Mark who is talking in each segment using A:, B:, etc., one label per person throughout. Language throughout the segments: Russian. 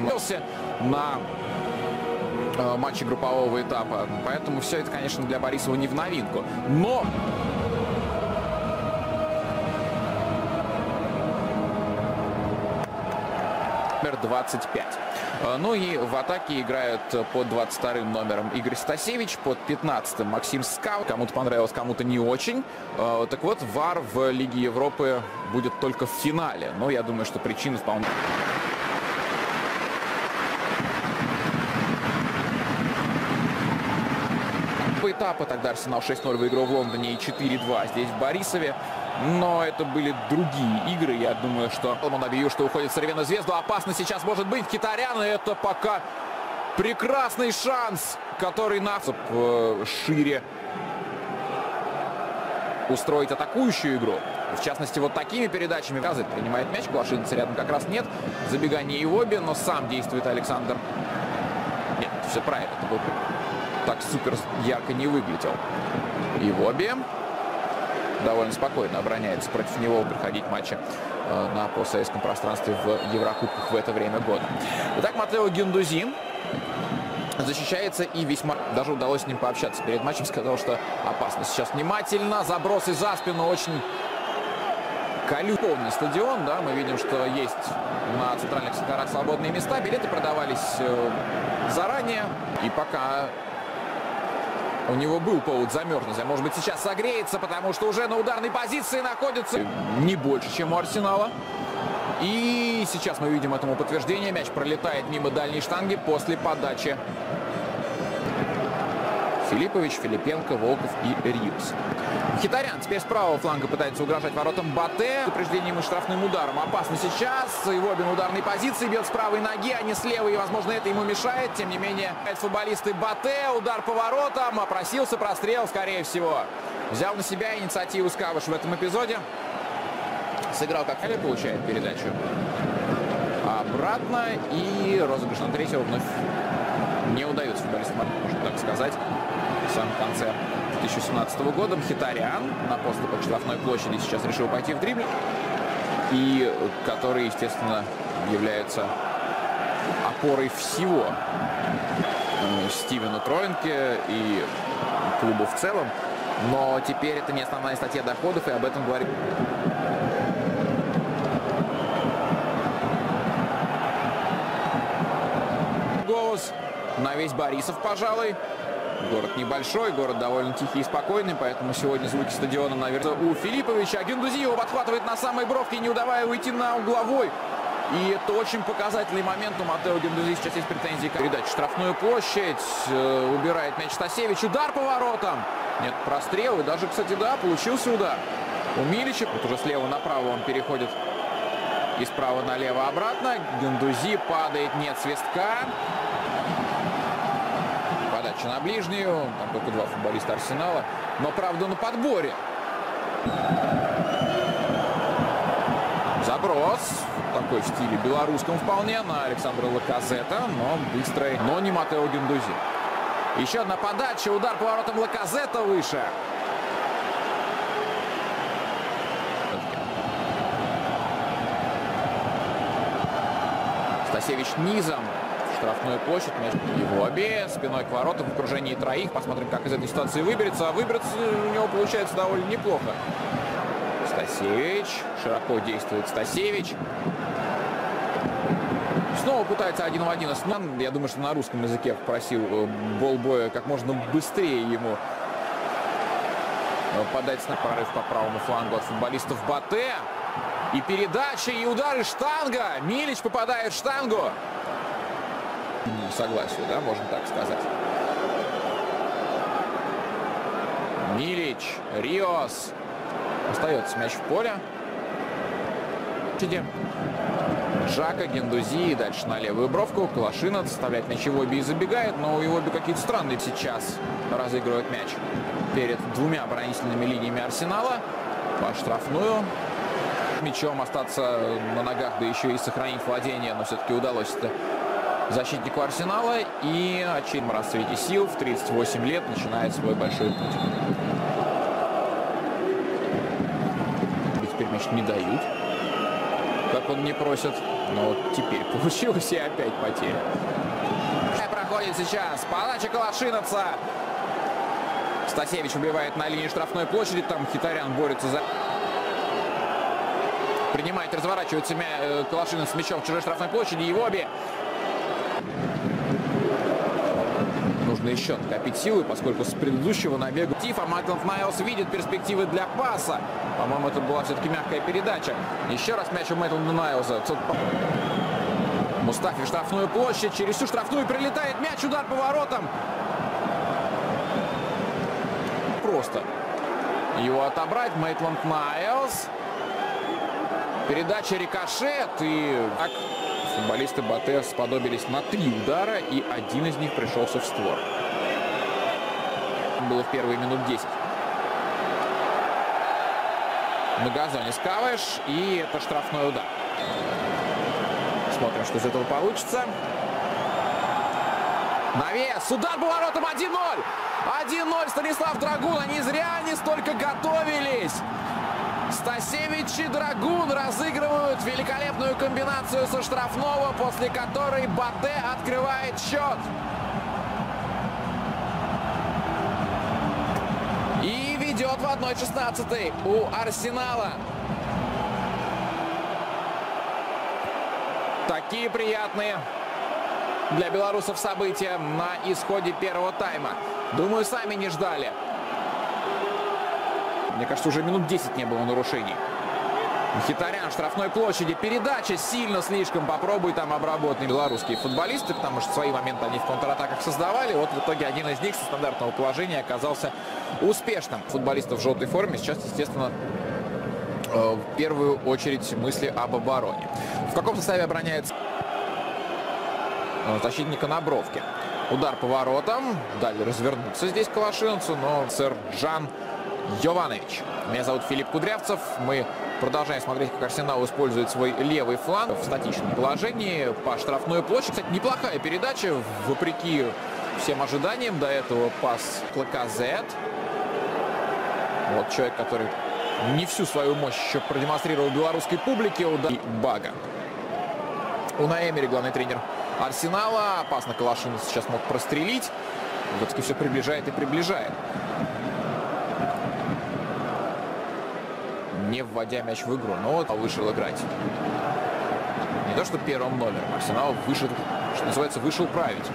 A: тоже на э, матче группового этапа. Поэтому все это, конечно, для Борисова не в новинку. Но номер 25. Э, Ну и в атаке играют под 22 номером Игорь Стасевич, под 15 Максим Скаут. Кому-то понравилось, кому-то не очень. Э, Так вот, ВАР в Лиге Европы будет только в финале. Но я думаю, что причины вполне... По этапу тогда Арсенал 6-0 выиграл в Лондоне и 4-2 здесь в Борисове. Но это были другие игры. Я думаю, что он объявил, что уходит в Сорвена Звезду. Опасно сейчас может быть Китарян. Это пока прекрасный шанс, который на э, шире устроить атакующую игру. В частности, вот такими передачами Казет принимает мяч, Глашинца рядом как раз нет. Забегание и обе, но сам действует Александр. Нет, все правильно. Это был так супер ярко не выглядел. И в обе довольно спокойно обороняется против него проходить матчи э, на постсоветском пространстве в Еврокубках в это время года. Итак, Матео Гендузин защищается и весьма... Даже удалось с ним пообщаться перед матчем. Сказал, что опасно. Сейчас внимательно. Забросы за спину очень колюбовный стадион. Да, мы видим, что есть на центральных секторах свободные места. Билеты продавались э, заранее. И пока у него был повод замерзнуть. А может быть сейчас согреется, потому что уже на ударной позиции находится не больше, чем у Арсенала. И сейчас мы видим этому подтверждение. Мяч пролетает мимо дальней штанги после подачи. Филиппович, Филипенко, Волков и Риус. Хитарян теперь с правого фланга пытается угрожать воротам Батэ. Упреждением и штрафным ударом. Опасно сейчас. Его обе ударной позиции. Бьет с правой ноги, а не с левой. И, возможно, это ему мешает. Тем не менее, футболисты Батэ. Удар по воротам. Опросился прострел, скорее всего. Взял на себя инициативу Скавыш в этом эпизоде. Сыграл как Эля, получает передачу. Обратно. И розыгрыш на третьего вновь не удается футболистам, можно так сказать, в самом конце 2017 года. Хитарян на поступах штрафной площади сейчас решил пойти в дриблинг. И который, естественно, является опорой всего Стивену Троллинке и клубу в целом. Но теперь это не основная статья доходов, и об этом говорит на весь Борисов, пожалуй. Город небольшой, город довольно тихий и спокойный, поэтому сегодня звуки стадиона, наверное, у Филипповича. Гендузи его подхватывает на самой бровке, не удавая уйти на угловой. И это очень показательный момент у Матео Гендузи. Сейчас есть претензии к передаче. Штрафную площадь. Э, убирает мяч Стасевич. Удар по воротам. Нет, прострел. И даже, кстати, да, получился удар. У Милича. Вот уже слева направо он переходит и справа налево обратно. Гендузи падает. Нет свистка. Подача на ближнюю. Там только два футболиста Арсенала. Но, правда, на подборе. Заброс. Такой в стиле белорусском вполне на Александра Лаказета. Но быстрый. Но не Матео Гендузи. Еще одна подача. Удар по воротам Лаказета выше. Стасевич низом штрафную площадь. Мяч его обе спиной к воротам в окружении троих. Посмотрим, как из этой ситуации выберется. А выберется у него получается довольно неплохо. Стасевич. Широко действует Стасевич. Снова пытается один в один. Я думаю, что на русском языке попросил болбоя как можно быстрее ему подать на прорыв по правому флангу от футболистов Батэ. И передача, и удары штанга. Милич попадает в штангу. Согласию, да, можно так сказать. Милич, Риос. Остается мяч в поле. Жака, Гендузи, дальше на левую бровку. Калашина составляет мяч Ивоби и забегает, но у Ивоби какие-то странные сейчас разыгрывают мяч перед двумя оборонительными линиями Арсенала. По штрафную. Мячом остаться на ногах, да еще и сохранить владение, но все-таки удалось это защитнику Арсенала. И очевидно в расцвете сил в 38 лет начинает свой большой путь. Теперь мяч не дают, как он не просит. Но вот теперь получилось и опять потеря. Проходит сейчас подача Калашиновца. Стасевич убивает на линии штрафной площади. Там Хитарян борется за... Принимает, разворачивается мя... Э, Калашинов с мячом в чужой штрафной площади. Его обе Нужно еще накопить силы, поскольку с предыдущего набега Тифа Майкланд Найлс видит перспективы для паса. По-моему, это была все-таки мягкая передача. Еще раз мяч у Мэтланда Найлза. Мустафи в штрафную площадь. Через всю штрафную прилетает мяч. Удар по воротам. Просто. Его отобрать. Мейтланд Найлз. Передача рикошет. И так футболисты Батэ сподобились на три удара. И один из них пришелся в створ. Было в первые минут 10. На газоне Скавыш. И это штрафной удар. Смотрим, что из этого получится. Навес. Удар поворотом 1-0. 1-0. Станислав Драгун. Они зря не столько готовились. Стасевич и Драгун разыгрывают великолепную комбинацию со штрафного, после которой Батэ открывает счет. И ведет в 1-16 у Арсенала. Такие приятные для белорусов события на исходе первого тайма. Думаю, сами не ждали. Мне кажется, уже минут 10 не было нарушений. Хитарян штрафной площади. Передача сильно слишком. Попробуй там обработать белорусские футболисты, потому что свои моменты они в контратаках создавали. Вот в итоге один из них со стандартного положения оказался успешным. Футболистов в желтой форме сейчас, естественно, э, в первую очередь мысли об обороне. В каком составе обороняется э, защитника на бровке? Удар по воротам. Дали развернуться здесь Калашинцу, но сэр Джан Йованович. Меня зовут Филипп Кудрявцев. Мы продолжаем смотреть, как Арсенал использует свой левый фланг в статичном положении по штрафной площади. Кстати, неплохая передача, вопреки всем ожиданиям. До этого пас Клаказет. Вот человек, который не всю свою мощь еще продемонстрировал белорусской публике. Удар и Бага. Уна Эмери, главный тренер Арсенала. Опасно Калашин сейчас мог прострелить. Все-таки все приближает и приближает. Не вводя мяч в игру. Но вышел играть. Не то, что первым номером. Арсенал вышел, что называется, вышел править.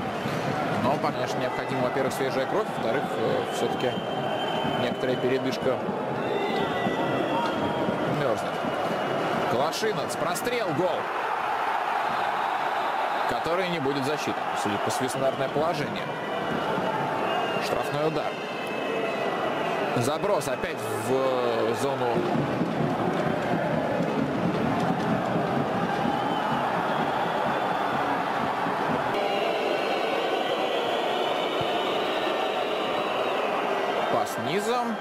A: Но, конечно, необходима, во-первых, свежая кровь. Во-вторых, э, все-таки некоторая передышка мерзнет. Калашинец. Прострел. Гол. Который не будет засчитан. Судя по свистнарное положение. Штрафной удар. Заброс опять в зону пас низом.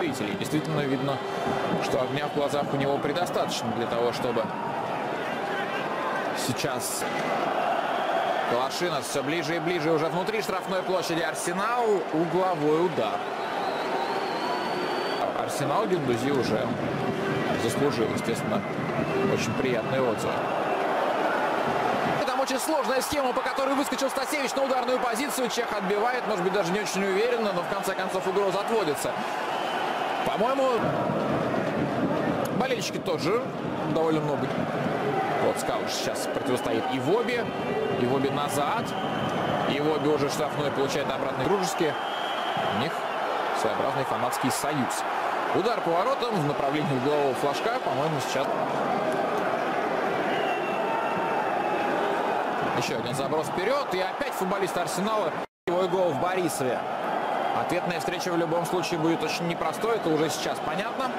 A: Зрителей действительно видно, что огня в глазах у него предостаточно для того, чтобы сейчас Калашинов все ближе и ближе уже внутри штрафной площади. Арсенал угловой удар. Арсенал Гендузи уже заслужил, естественно, очень приятные отзывы. Там очень сложная схема, по которой выскочил Стасевич на ударную позицию. Чех отбивает, может быть, даже не очень уверенно, но в конце концов угроза отводится. По-моему, болельщики тоже довольно много. Вот Скауш сейчас противостоит и Воби, и Воби назад. И Воби уже штрафной получает обратный дружеский. У них своеобразный фанатский союз. Удар по воротам в направлении углового флажка, по-моему, сейчас... Еще один заброс вперед. И опять футболист Арсенала. Его гол в Борисове. Ответная встреча в любом случае будет очень непростой. Это уже сейчас понятно.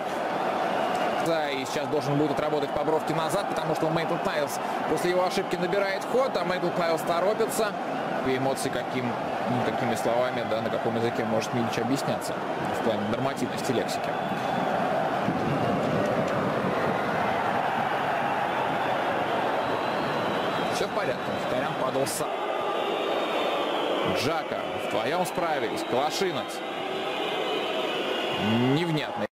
A: Да, и сейчас должен будет отработать по бровке назад, потому что Мейпл Найлс после его ошибки набирает ход, а Мейпл Найлс торопится. И эмоции каким ну, такими словами, да, на каком языке может Милич объясняться в плане нормативности лексики. Все в порядке. Вторян падал сам. Джака, вдвоем справились. Калашинец. Невнятно.